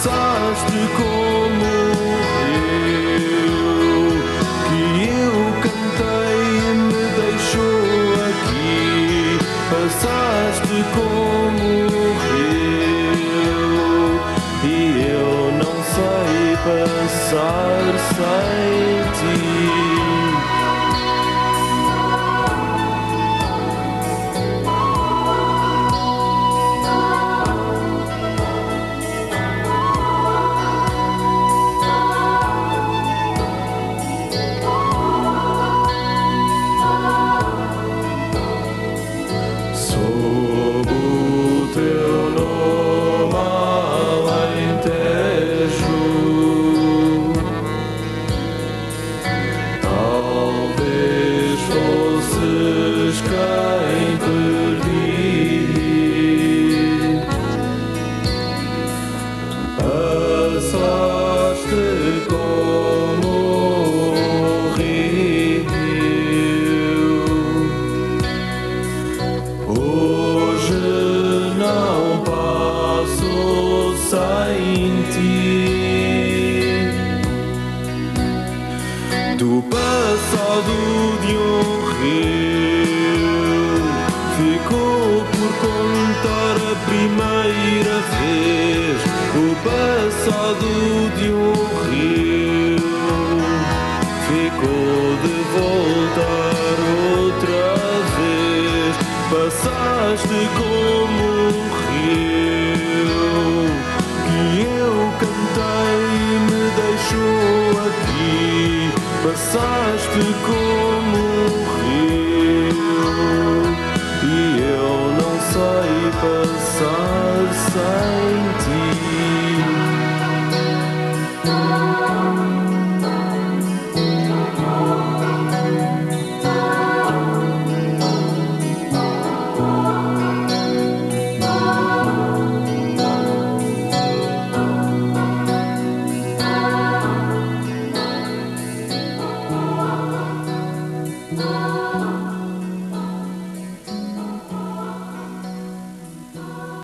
Starts to go. Ficou por contar a primeira vez o passado de um rio. Ficou de voltar outra vez. Passaste como um rio que eu cantei e me deixou aqui. Passaste como